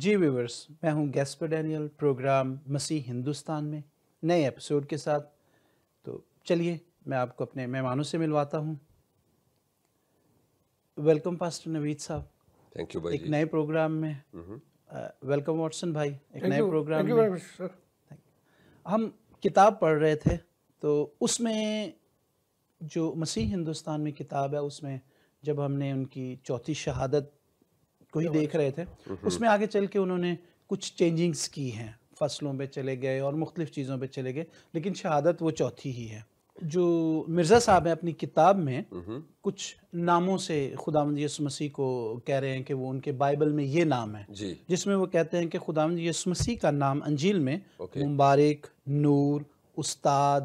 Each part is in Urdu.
جی ویورس میں ہوں گیسپر ڈینیل پروگرام مسیح ہندوستان میں نئے ایپیسوڈ کے ساتھ۔ تو چلیے میں آپ کو اپنے مہمانوں سے ملواتا ہوں۔ ویلکم پاسٹر نوید صاحب۔ تھینک یو بھائی ایک نئے پروگرام میں۔ ویلکم واٹسن بھائی۔ ایک نئے پروگرام میں۔ ہم کتاب پڑھ رہے تھے تو اس میں جو مسیح ہندوستان میں کتاب ہے اس میں جب ہم نے ان کی چوتھی شہادت کو ہی دیکھ رہے تھے۔ اس میں آگے چل کے انہوں نے کچھ چینجنگز کی ہیں۔ فصلوں پہ چلے گئے اور مختلف چیزوں پہ چلے گئے لیکن شہادت وہ چوتھی ہی ہے۔ جو مرزا صاحب ہیں اپنی کتاب میں کچھ ناموں سے خداوند یسو مسیح کو کہہ رہے ہیں کہ وہ ان کے بائبل میں یہ نام ہے۔ جی۔ جس میں وہ کہتے ہیں کہ خداوند یسو مسیح کا نام انجیل میں مبارک نور استاد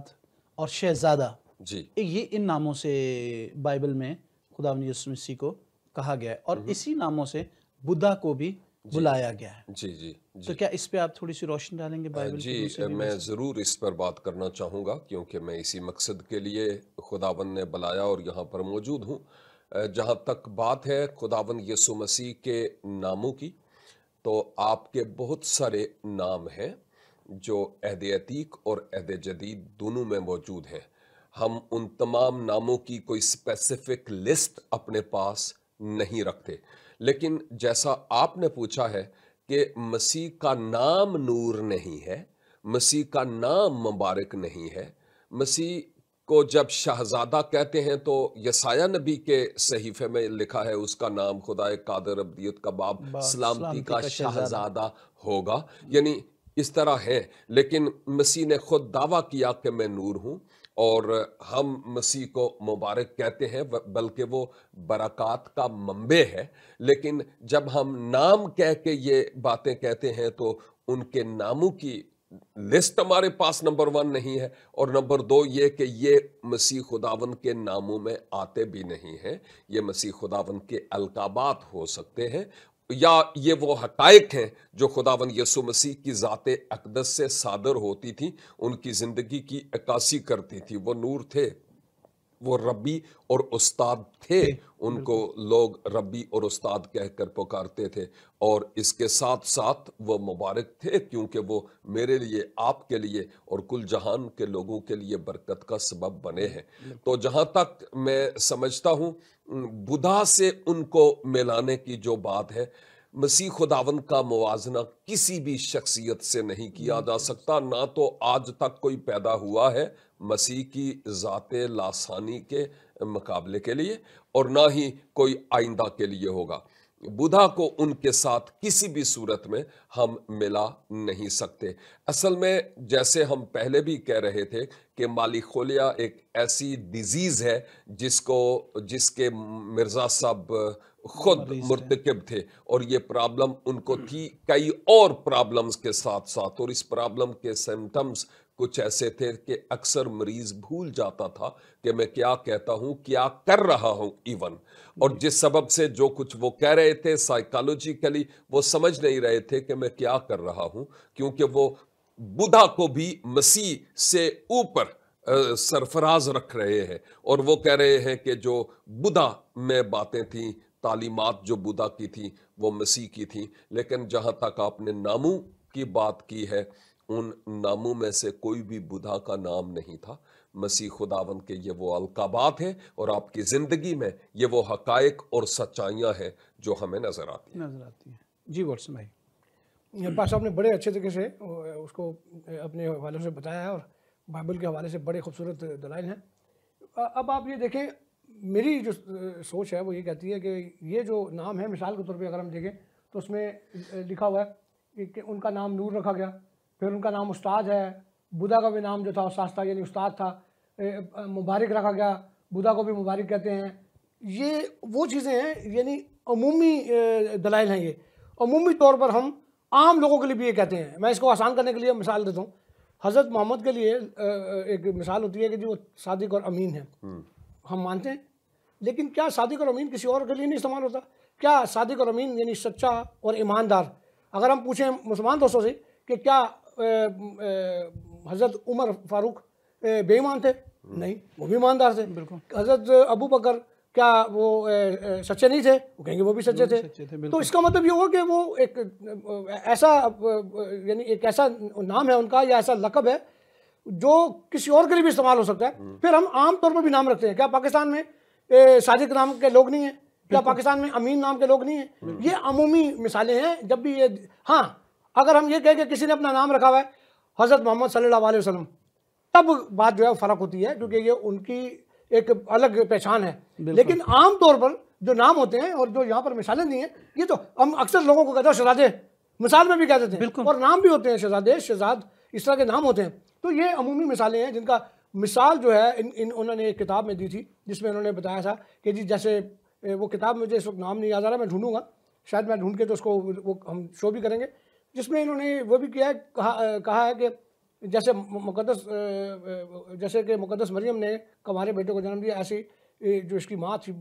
اور شہزادہ۔ جی۔ یہ ان ناموں سے بائبل میں خداوند یسو مسیح کو کہا گیا ہے اور اسی ناموں سے بدھا کو بھی بلایا گیا ہے۔ جی جی تو کیا اس پہ آپ تھوڑی سی روشنی ڈالیں گے بائبل جی میں ضرور اس پر بات کرنا چاہوں گا کیونکہ میں اسی مقصد کے لیے خداون نے بلایا اور یہاں پر موجود ہوں۔ جہاں تک بات ہے خداون یسو مسیح کے ناموں کی تو آپ کے بہت سارے نام ہیں جو عہد عتیق اور عہد جدید دونوں میں موجود ہیں۔ ہم ان تمام ناموں کی کوئی اسپیسیفک لسٹ اپنے پاس نہیں رکھتے۔ لیکن جیسا آپ نے پوچھا ہے کہ مسیح کا نام نور نہیں ہے مسیح کا نام مبارک نہیں ہے مسیح کو جب شہزادہ کہتے ہیں تو یسایہ نبی کے صحیفے میں لکھا ہے اس کا نام خدا قادر ابدیت کا باب سلامتی کا شہزادہ۔ ہوگا۔ یعنی اس طرح ہے لیکن مسیح نے خود دعویٰ کیا کہ میں نور ہوں۔ اور ہم مسیح کو مبارک کہتے ہیں بلکہ وہ برکات کا منبع ہے۔ لیکن جب ہم نام کہہ کے یہ باتیں کہتے ہیں تو ان کے ناموں کی لسٹ ہمارے پاس نمبر ون نہیں ہے۔ اور نمبر دو یہ کہ یہ مسیح خداون کے ناموں میں آتے بھی نہیں ہیں۔ یہ مسیح خداون کے القابات ہو سکتے ہیں۔ یا یہ وہ حقائق ہیں جو خداون یسو مسیح کی ذات اقدس سے صادر ہوتی تھی ان کی زندگی کی عکاسی کرتی تھی وہ نور تھے۔ وہ ربی اور استاد تھے ان کو لوگ ربی اور استاد کہہ کر پکارتے تھے۔ اور اس کے ساتھ ساتھ وہ مبارک تھے کیونکہ وہ میرے لیے آپ کے لیے اور کل جہان کے لوگوں کے لیے برکت کا سبب بنے ہیں۔ تو جہاں تک میں سمجھتا ہوں بدھا سے ان کو ملانے کی جو بات ہے مسیح خداون کا موازنہ کسی بھی شخصیت سے نہیں کیا جا سکتا۔ نہ تو آج تک کوئی پیدا ہوا ہے مسیح کی ذات لاسانی کے مقابلے کے لیے اور نہ ہی کوئی آئندہ کے لیے ہوگا۔ بدھا کو ان کے ساتھ کسی بھی صورت میں ہم ملا نہیں سکتے۔ اصل میں جیسے ہم پہلے بھی کہہ رہے تھے کہ مالی خولیا ایک ایسی ڈیزیز ہے جس کو جس کے مرزا صاحب خود مرتکب تھے اور یہ پرابلم ان کو تھی کئی اور پرابلمز کے ساتھ ساتھ اور اس پرابلم کے سمٹمز کچھ ایسے تھے کہ اکثر مریض بھول جاتا تھا کہ میں کیا کہتا ہوں کیا کر رہا ہوں ایون اور جس سبب سے جو کچھ وہ کہہ رہے تھے سائیکالوجیکلی وہ سمجھ نہیں رہے تھے کہ میں کیا کر رہا ہوں کیونکہ وہ بدھا کو بھی مسیح سے اوپر سرفراز رکھ رہے ہیں۔ اور وہ کہہ رہے ہیں کہ جو بدھا میں باتیں تھیں تعلیمات جو بدھا کی تھیں وہ مسیح کی تھیں۔ لیکن جہاں تک آپ نے ناموں کی بات کی ہے ان ناموں میں سے کوئی بھی بدھا کا نام نہیں تھا۔ مسیح خداون کے یہ وہ القابات ہیں اور آپ کی زندگی میں یہ وہ حقائق اور سچائیاں ہیں جو ہمیں نظر آتی ہیں۔ نظر آتی ہیں۔ جی واٹسن بھائی پاس صاحب نے بڑے اچھے طریقے سے، اس کو اپنے حوالے سے بتایا ہے اور بائبل کے حوالے سے بڑے خوبصورت دلائل ہیں۔ اب آپ یہ دیکھیں، میری جو سوچ ہے وہ یہ کہتی ہے کہ یہ جو نام ہے، مثال کے طور پہ اگر ہم دیکھیں تو اس میں لکھا ہوا ہے کہ ان کا نام نور رکھا گیا۔ پھر ان کا نام استاد ہے۔ بدھا کا بھی نام جو تھا استاد تھا یعنی استاد تھا۔ مبارک رکھا گیا۔ بدھا کو بھی مبارک کہتے ہیں۔ یہ وہ چیزیں ہیں یعنی عمومی دلائل ہیں یہ۔ عمومی طور پر ہم عام لوگوں کے لیے بھی یہ کہتے ہیں۔ میں اس کو آسان کرنے کے لیے مثال دیتا ہوں۔ حضرت محمد کے لیے ایک مثال ہوتی ہے کہ جی وہ صادق اور امین ہیں۔ ہم مانتے ہیں لیکن کیا صادق اور امین کسی اور کے لیے نہیں استعمال ہوتا؟ کیا صادق اور امین یعنی سچا اور ایماندار؟ اگر ہم پوچھیں مسلمان دوستوں سے کہ کیا حضرت عمر فاروق بے ایمان تھے؟ نہیں وہ بھی ایماندار تھے۔ بالکل۔ حضرت ابو بکر کیا وہ سچے نہیں تھے؟ وہ کہیں گے وہ بھی سچے تھے۔ تو اس کا مطلب یہ ہوا کہ وہ ایک ایسا یعنی ایک ایسا نام ہے ان کا یا ایسا لقب ہے جو کسی اور کے لیے بھی استعمال ہو سکتا ہے۔ پھر ہم عام طور پر بھی نام رکھتے ہیں۔ کیا پاکستان میں صادق نام کے لوگ نہیں ہیں؟ کیا پاکستان میں امین نام کے لوگ نہیں ہیں؟ یہ عمومی مثالیں ہیں۔ جب بھی یہ ہاں اگر ہم یہ کہیں کہ کسی نے اپنا نام رکھا ہوا ہے حضرت محمد صلی اللہ علیہ وسلم تب بات جو ہے فرق ہوتی ہے کیونکہ یہ ان کی ایک الگ پہچان ہے۔ لیکن عام طور پر جو نام ہوتے ہیں اور جو یہاں پر مثالیں دی ہیں یہ تو ہم اکثر لوگوں کو کہتے ہیں شہزادے مثال میں بھی کہہ دیتے ہیں۔ اور نام بھی ہوتے ہیں شہزادے شہزاد اس طرح کے نام ہوتے ہیں۔ تو یہ عمومی مثالیں ہیں جن کا مثال جو ہے ان ان انہوں نے ایک کتاب میں دی تھی جس میں انہوں نے بتایا تھا کہ جی جیسے وہ کتاب مجھے اس وقت نام نہیں یاد آ رہا میں ڈھونڈوں گا۔ شاید میں ڈھونڈ کے تو اس کو وہ ہم شو بھی کریں گے۔ جس میں انہوں نے وہ بھی کیا ہے کہا کہا ہے کہ جیسے مقدس، جیسے کہ مقدس مریم نے کمارے بیٹے کو جنم دیا، ایسی جو اس کی ماں تھی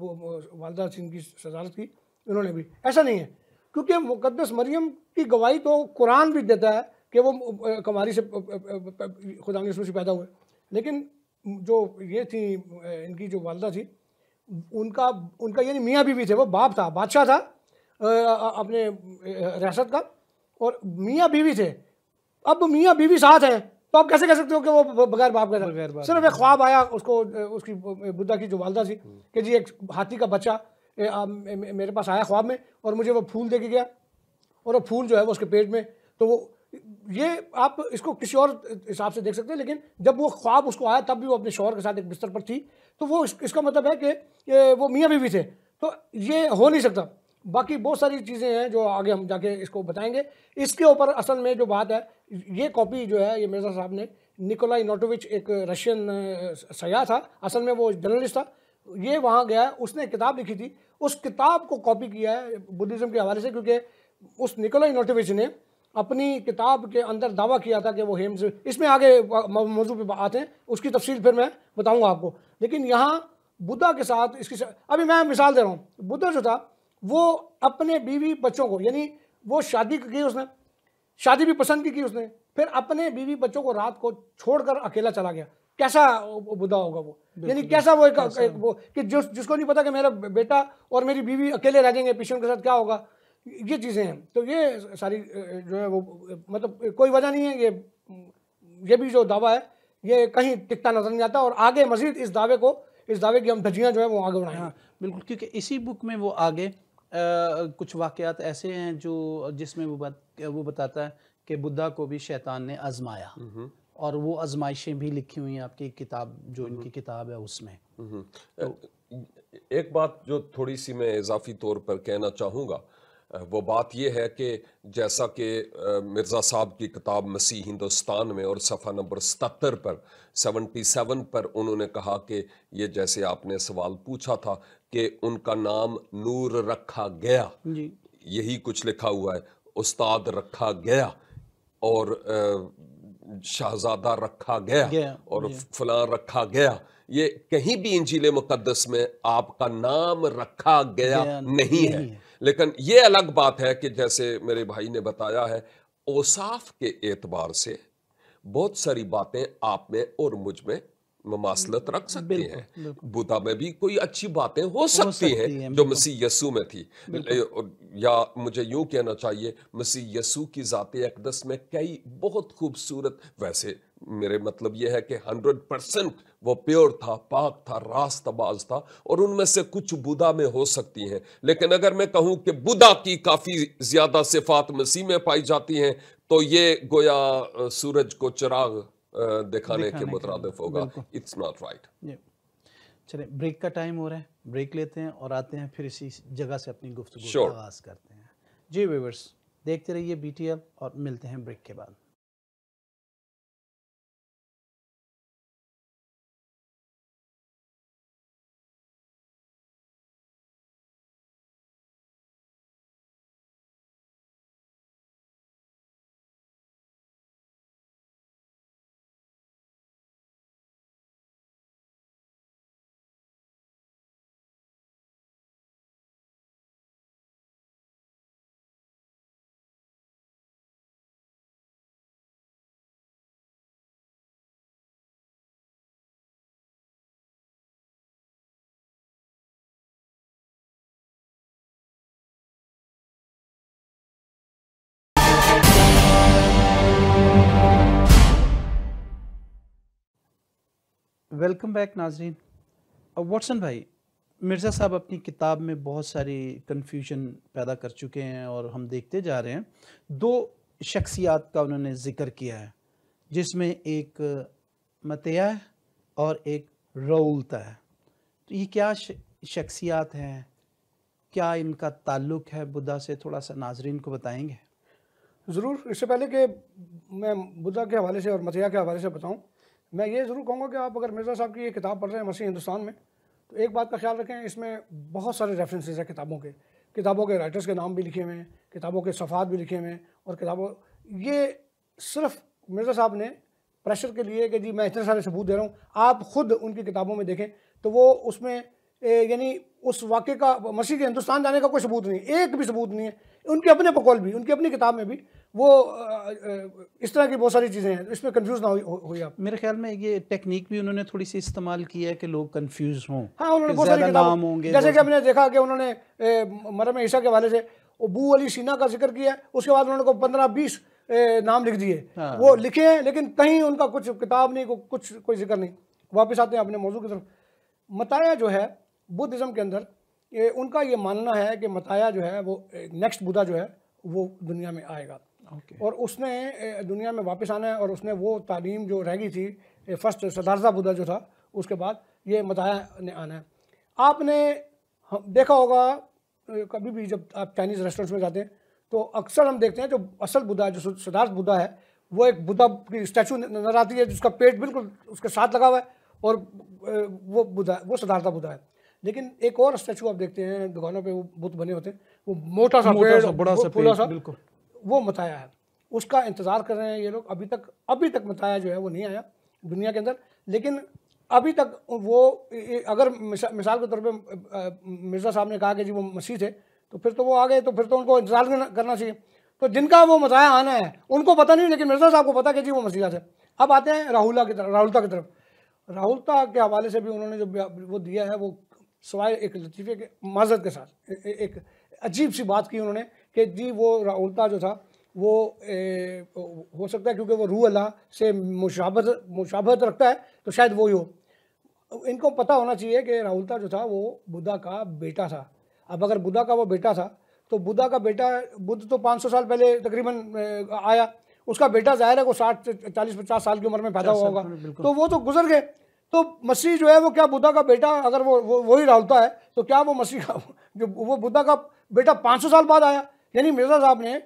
والدہ تھی، ان کی صدارت کی، انہوں نے بھی۔ ایسا نہیں ہے۔ کیونکہ مقدس مریم کی گواہی تو قرآن بھی دیتا ہے کہ وہ کماری سے، خدا نسم سے پیدا ہوئے۔ لیکن جو یہ تھی ان کی جو والدہ تھی، ان کا ان کا یعنی میاں بیوی تھے، وہ باپ تھا، بادشاہ تھا، اپنے ریاست کا۔ اور میاں بیوی تھے۔ اب میاں بیوی ساتھ ہیں تو آپ کیسے کہہ سکتے ہو کہ وہ بغیر باپ کا صرف ایک خواب آیا اس کو اس کی بدھا کی جو والدہ تھی کہ جی ایک ہاتھی کا بچہ میرے پاس آیا خواب میں اور مجھے وہ پھول دے کے گیا۔ اور وہ پھول جو ہے وہ اس کے پیٹ میں تو وہ یہ آپ اس کو کسی اور حساب سے دیکھ سکتے ہیں لیکن جب وہ خواب اس کو آیا تب بھی وہ اپنے شوہر کے ساتھ ایک بستر پر تھی۔ تو وہ اس کا مطلب ہے کہ وہ میاں بیوی تھے۔ تو یہ ہو نہیں سکتا۔ باقی بہت ساری چیزیں ہیں جو آگے ہم جا کے اس کو بتائیں گے۔ اس کے اوپر اصل میں جو بات ہے، یہ کاپی جو ہے، یہ مرزا صاحب نے نکولائی نوٹوچ ایک رشین سیاح تھا۔ اصل میں وہ جرنلسٹ تھا۔ یہ وہاں گیا، اس نے کتاب لکھی تھی۔ اس کتاب کو کاپی کیا ہے بدھزم کے حوالے سے، کیونکہ اس نکولائی نوٹوچ نے اپنی کتاب کے اندر دعویٰ کیا تھا کہ وہ ہیمز، اس میں آگے موضوع پہ آتے ہیں۔ اس کی تفصیل پھر میں بتاؤں گا آپ کو۔ لیکن یہاں بدھا کے ساتھ اس کی ابھی میں مثال دے رہا ہوں۔ بدھا جو تھا وہ اپنے بیوی بچوں کو یعنی وہ شادی کی اس نے شادی بھی پسند کی کی اس نے پھر اپنے بیوی بچوں کو رات کو چھوڑ کر اکیلا چلا گیا۔ کیسا بدھا ہوگا وہ؟ یعنی کیسا وہ وہ کہ جس کو نہیں پتا کہ میرا بیٹا اور میری بیوی اکیلے رہ جائیں گے پیشنٹ کے ساتھ کیا ہوگا؟ یہ چیزیں ہیں۔ تو یہ ساری جو ہے وہ مطلب کوئی وجہ نہیں ہے یہ یہ بھی جو دعویٰ ہے یہ کہیں ٹکتا نظر نہیں آتا اور آگے مزید اس دعوے کو اس دعوے کی ہم دھجیاں جو ہیں وہ آگے بڑھائیں ہاں بالکل کیونکہ اسی بک میں وہ آگے کچھ واقعات ایسے ہیں جو جس میں وہ بتاتا ہے کہ بدھا کو بھی شیطان نے آزمایا۔ اور وہ آزمائشیں بھی لکھی ہوئی ہیں آپ کی کتاب جو ان کی کتاب ہے اس میں۔ ایک بات جو تھوڑی سی میں اضافی طور پر کہنا چاہوں گا وہ بات یہ ہے کہ جیسا کہ مرزا صاحب کی کتاب مسیح ہندوستان میں اور صفحہ نمبر ستتر پر سیونٹی سیون پر انہوں نے کہا کہ یہ جیسے آپ نے سوال پوچھا تھا کہ ان کا نام نور رکھا گیا۔ جی۔ یہی کچھ لکھا ہوا ہے۔ استاد رکھا گیا اور شہزادہ رکھا گیا اور جی۔ فلاں رکھا گیا۔ یہ کہیں بھی انجیل مقدس میں آپ کا نام رکھا گیا نہیں ہے۔ لیکن یہ الگ بات ہے کہ جیسے میرے بھائی نے بتایا ہے اوصاف کے اعتبار سے بہت ساری باتیں آپ میں اور مجھ میں مماثلت رکھ سکتی ہیں۔ بودھا میں بھی کوئی اچھی باتیں ہو سکتی ہیں جو مسیح یسو میں تھی۔ یا مجھے یوں کہنا چاہیے مسیح یسو کی ذات اقدس میں کئی بہت خوبصورت ویسے میرے مطلب یہ ہے کہ ہنڈریڈ پرسنٹ وہ پیور تھا پاک تھا راست باز تھا اور ان میں سے کچھ بودھا میں ہو سکتی ہیں۔ لیکن اگر میں کہوں کہ بودھا کی کافی زیادہ صفات مسیح میں پائی جاتی ہیں تو یہ گویا سورج کو چراغ دکھانے کے مترادف ہوگا۔ اٹس ناٹ رائٹ چلیں بریک کا ٹائم ہو رہا ہے بریک لیتے ہیں اور آتے ہیں پھر اسی جگہ سے اپنی گفتگو آغاز کرتے ہیں۔ جی ویورز دیکھتے رہیے بی ٹی ایل اور ملتے ہیں بریک کے بعد۔ ویلکم بیک ناظرین واٹسن بھائی مرزا صاحب اپنی کتاب میں بہت ساری کنفیوژن پیدا کر چکے ہیں اور ہم دیکھتے جا رہے ہیں دو شخصیات کا انہوں نے ذکر کیا ہے جس میں ایک متیا ہے اور ایک رولتا ہے تو یہ کیا شخصیات ہیں کیا ان کا تعلق ہے بدھا سے تھوڑا سا ناظرین کو بتائیں گے ضرور اس سے پہلے کہ میں بدھا کے حوالے سے اور متیا کے حوالے سے بتاؤں میں یہ ضرور کہوں گا کہ آپ اگر مرزا صاحب کی یہ کتاب پڑھ رہے ہیں مسیح ہندوستان میں، تو ایک بات کا خیال رکھیں، اس میں بہت سارے ریفرنسز ہیں کتابوں کے۔ کتابوں کے رائٹرز کے نام بھی لکھے ہوئے ہیں، کتابوں کے صفحات بھی لکھے ہوئے ہیں اور کتابوں، یہ صرف مرزا صاحب نے پریشر کے لیے کہ جی میں اتنے سارے ثبوت دے رہا ہوں، آپ خود ان کی کتابوں میں دیکھیں، تو وہ اس میں یعنی اس واقعے کا مسیح کے ہندوستان جانے کا کوئی ثبوت نہیں، ایک بھی ثبوت نہیں ہے۔ ان کے اپنے بقول بھی، ان کی اپنی کتاب میں بھی وہ اس طرح کی بہت ساری چیزیں ہیں اس میں کنفیوز نہ ہوئی آپ۔ میرے خیال میں یہ ٹیکنیک بھی انہوں نے تھوڑی سی استعمال کی ہے کہ لوگ کنفیوز ہوں ہاں انہوں نے بہت ساری نام ہوں گے جیسے کہ ہم نے دیکھا کہ انہوں نے مرم عیسیٰ کے حوالے سے ابو علی سینا کا ذکر کیا اس کے بعد انہوں نے کو پندرہ بیس نام لکھ دیے۔ ہاں۔ وہ لکھے ہیں لیکن کہیں ان کا کچھ کتاب نہیں کچھ کوئی ذکر نہیں۔ واپس آتے ہیں اپنے موضوع کی طرف۔ متایا جو ہے بدھ ازم کے اندر ان کا یہ ماننا ہے کہ متایا جو ہے وہ نیکسٹ بدھا جو ہے وہ دنیا میں آئے گا۔ اور اس نے دنیا میں واپس آنا ہے اور اس نے وہ تعلیم جو رہ گئی تھی فرسٹ صدارتہ بدھا جو تھا اس کے بعد یہ متایا نے آنا ہے۔ آپ نے دیکھا ہوگا کبھی بھی جب آپ چائنیز ریسٹورنٹس میں جاتے ہیں تو اکثر ہم دیکھتے ہیں جو اصل بدھا جو صدارت بدھا ہے وہ ایک بدھا کی اسٹیچو نظر آتی ہے جس کا پیٹ بالکل اس کے ساتھ لگا ہوا ہے اور وہ بدھا وہ صدارتہ بدھا ہے۔ لیکن ایک اور اسٹیچو آپ دیکھتے ہیں دکانوں پہ وہ بت بنے ہوتے ہیں وہ موٹا سا پیڑ بڑا سا پھولا سا۔ بالکل۔ وہ متایا ہے۔ اس کا انتظار کر رہے ہیں یہ لوگ۔ ابھی تک ابھی تک متایا جو ہے وہ نہیں آیا دنیا کے اندر۔ لیکن ابھی تک وہ اگر مثال کے طور پہ مرزا صاحب نے کہا کہ جی وہ مسیح تھے، تو پھر تو وہ آ گئے تو پھر تو ان کو انتظار کرنا چاہیے۔ تو جن کا وہ متایا آنا ہے، ان کو پتہ نہیں، لیکن مرزا صاحب کو پتا کہ جی وہ مسیحا تھے۔ اب آتے ہیں راہولہ کی طرف راہولتا کی طرف۔ راہولتا کے حوالے سے بھی انہوں نے جو وہ دیا ہے، وہ سوائے ایک لطیفے کے معذرت کے ساتھ، ایک عجیب سی بات کی انہوں نے۔ کہ جی وہ راہولتا جو تھا وہ ہو سکتا ہے کیونکہ وہ روح اللہ سے مشابت مشابہت رکھتا ہے تو شاید وہی ہو۔ ان کو پتہ ہونا چاہیے کہ راہولتا جو تھا وہ بدھا کا بیٹا تھا۔ اب اگر بدھا کا وہ بیٹا تھا تو بدھا کا بیٹا بدھ تو پانچ سو سال پہلے تقریباً آیا۔ اس کا بیٹا ظاہر ہے وہ ساٹھ چالیس پچاس سال کی عمر میں پیدا ہوا ہوگا۔ تو وہ تو گزر گئے۔ تو مسیح جو ہے وہ کیا بدھا کا بیٹا اگر وہ وہی راہولتا ہے تو کیا وہ مسیح کا جو وہ بدھا کا بیٹا پانچ سو سال بعد آیا؟ یعنی مرزا صاحب نے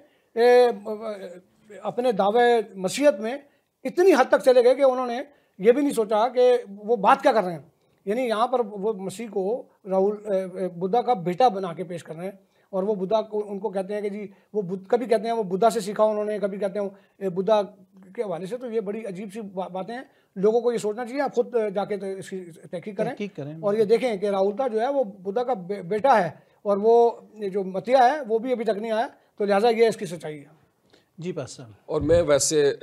اپنے دعوے مسیحت میں اتنی حد تک چلے گئے کہ انہوں نے یہ بھی نہیں سوچا کہ وہ بات کیا کر رہے ہیں۔ یعنی یہاں پر وہ مسیح کو راہل بدھا کا بیٹا بنا کے پیش کر رہے ہیں۔ اور وہ بدھا کو ان کو کہتے ہیں کہ جی وہ کبھی کہتے ہیں وہ بدھا سے سیکھا انہوں نے کبھی کہتے ہیں بدھا کے حوالے سے تو یہ بڑی عجیب سی باتیں ہیں۔ لوگوں کو یہ سوچنا چاہیے آپ خود جا کے اس کی تحقیق کریں۔ اور یہ دیکھیں کہ راہلتا جو ہے وہ بدھا کا بیٹا ہے۔ اور وہ جو متیا ہے وہ بھی ابھی تک نہیں آیا تو لہٰذا یہ اس کی سچائی ہے۔ جی بس اور میں ویسے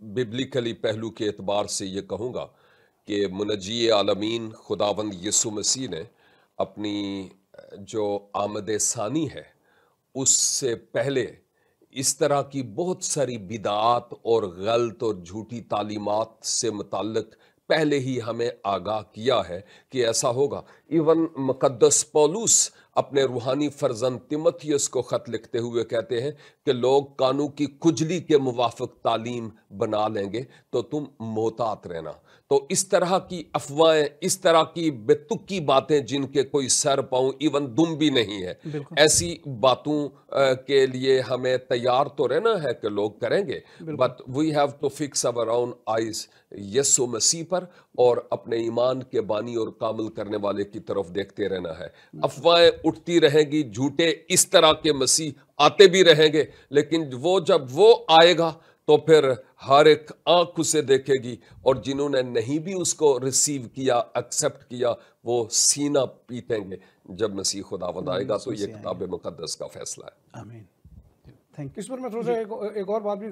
ببلیکلی پہلو کے اعتبار سے یہ کہوں گا کہ منجی عالمین خداوند یسو مسیح نے اپنی جو آمد ثانی ہے اس سے پہلے اس طرح کی بہت ساری بدعات اور غلط اور جھوٹی تعلیمات سے متعلق پہلے ہی ہمیں آگاہ کیا ہے کہ ایسا ہوگا۔ ایون مقدس پولوس اپنے روحانی فرزن تمتھیس کو خط لکھتے ہوئے کہتے ہیں کہ لوگ قانون کی کجلی کے موافق تعلیم بنا لیں گے تو تم محتاط رہنا۔ تو اس طرح کی افواہیں اس طرح کی بے تکی باتیں جن کے کوئی سر پاؤں ایون دم بھی نہیں ہے۔ ایسی باتوں کے لیے ہمیں تیار تو رہنا ہے کہ لوگ کریں گے۔ But we have to fix our own eyes Yesu Masih پر اور اپنے ایمان کے بانی اور کامل کرنے والے کی طرف دیکھتے رہنا ہے۔ افواہیں اٹھتی رہیں گی جھوٹے اس طرح کے مسیح آتے بھی رہیں گے لیکن وہ جب وہ آئے گا تو پھر ہر ایک آنکھ اسے دیکھے گی اور جنہوں نے نہیں بھی اس کو ریسیو کیا ایکسپٹ کیا وہ سینہ پیٹیں گے۔ جب مسیح خدا وند آئے گا تو یہ کتاب مقدس کا فیصلہ ہے۔ آمین۔ اس پر میں تھوڑا سا ایک اور بات بھی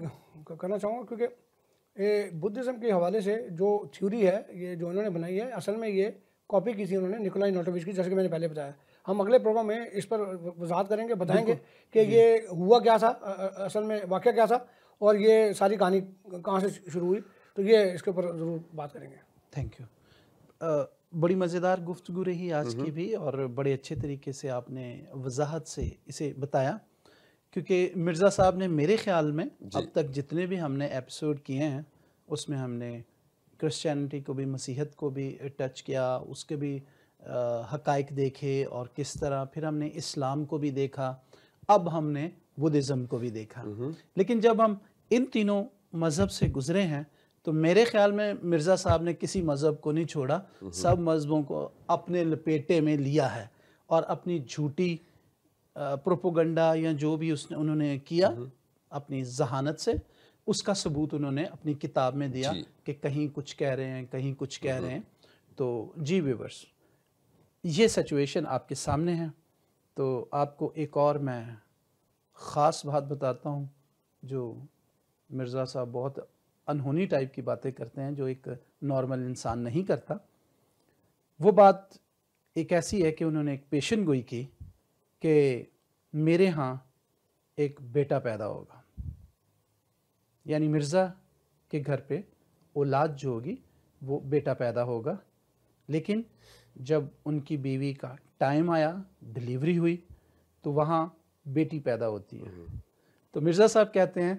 کرنا چاہوں گا کیونکہ بدھزم کے حوالے سے جو تھیوری ہے یہ جو انہوں نے بنائی ہے اصل میں یہ کاپی کی تھی انہوں نے نکولائی نوٹویچ کی جیسے کہ میں نے پہلے بتایا۔ ہم اگلے پروگرام میں اس پر وضاحت کریں گے بتائیں گے کہ یہ ہوا کیا تھا اصل میں واقعہ کیا تھا۔ اور یہ ساری کہانی کہاں سے شروع ہوئی؟ تو یہ اس کے اوپر ضرور بات کریں گے۔ تھینک یو بڑی مزیدار گفتگو رہی آج کی بھی اور بڑے اچھے طریقے سے آپ نے وضاحت سے اسے بتایا۔ کیونکہ مرزا صاحب نے میرے خیال میں اب تک جتنے بھی ہم نے ایپیسوڈ کیے ہیں اس میں ہم نے کرسچینٹی کو بھی مسیحت کو بھی ٹچ کیا اس کے بھی حقائق دیکھے اور کس طرح پھر ہم نے اسلام کو بھی دیکھا۔ اب ہم نے بدھزم کو بھی دیکھا۔ لیکن جب ہم ان تینوں مذہب سے گزرے ہیں تو میرے خیال میں مرزا صاحب نے کسی مذہب کو نہیں چھوڑا۔ سب مذہبوں کو اپنے لپیٹے میں لیا ہے اور اپنی جھوٹی پروپوگنڈا یا جو بھی اس نے انہوں نے کیا اپنی ذہانت سے اس کا ثبوت انہوں نے اپنی کتاب میں دیا جی۔ کہ کہیں کچھ کہہ رہے ہیں کہیں کچھ کہہ رہے ہیں۔ تو جی ویورس یہ سچویشن آپ کے سامنے ہے۔ تو آپ کو ایک اور میں خاص بات بتاتا ہوں جو مرزا صاحب بہت انہونی ٹائپ کی باتیں کرتے ہیں جو ایک نارمل انسان نہیں کرتا۔ وہ بات ایک ایسی ہے کہ انہوں نے ایک پیشن گوئی کی کہ میرے ہاں ایک بیٹا پیدا ہوگا۔ یعنی مرزا کے گھر پہ اولاد جو ہوگی وہ بیٹا پیدا ہوگا۔ لیکن جب ان کی بیوی کا ٹائم آیا، ڈلیوری ہوئی، تو وہاں بیٹی پیدا ہوتی ہے۔ تو مرزا صاحب کہتے ہیں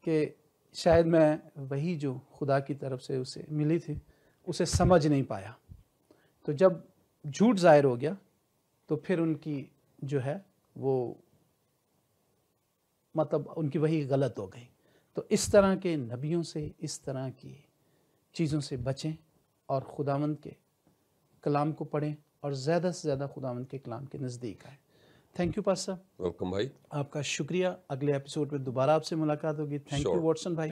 کہ شاید میں وہی جو خدا کی طرف سے اسے ملی تھی اسے سمجھ نہیں پایا۔ تو جب جھوٹ ظاہر ہو گیا تو پھر ان کی جو ہے وہ مطلب ان کی وہی غلط ہو گئی۔ تو اس طرح کے نبیوں سے اس طرح کی چیزوں سے بچیں اور خداوند کے کلام کو پڑھیں اور زیادہ سے زیادہ خداوند کے کلام کے نزدیک آئیں۔ تھینک یو پاسا ویلکم بھائی آپ کا شکریہ اگلے ایپیسوڈ میں دوبارہ آپ سے ملاقات ہوگی تھینک یو واٹسن بھائی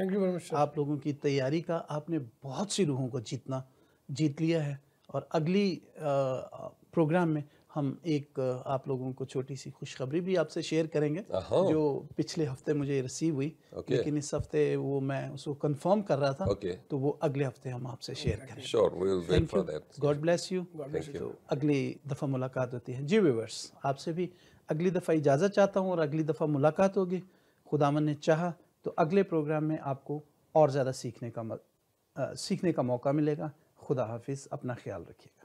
آپ لوگوں کی تیاری کا آپ نے بہت سی روحوں کو جیتنا جیت لیا ہے اور اگلی پروگرام میں ہم ایک آپ لوگوں کو چھوٹی سی خوشخبری بھی آپ سے شیئر کریں گے جو پچھلے ہفتے مجھے رسیو ہوئی۔ لیکن اس ہفتے وہ میں اس کو کنفرم کر رہا تھا۔ تو وہ اگلے ہفتے ہم آپ سے شیئر کریں۔ گے گاڈ بلیس یو اگلی دفعہ ملاقات ہوتی ہے۔ جی ویورس آپ سے بھی اگلی دفعہ اجازت چاہتا ہوں اور اگلی دفعہ ملاقات ہوگی۔ خدا من نے چاہا تو اگلے پروگرام میں آپ کو اور زیادہ سیکھنے کا سیکھنے کا موقع ملے گا۔ خدا حافظ اپنا خیال رکھیے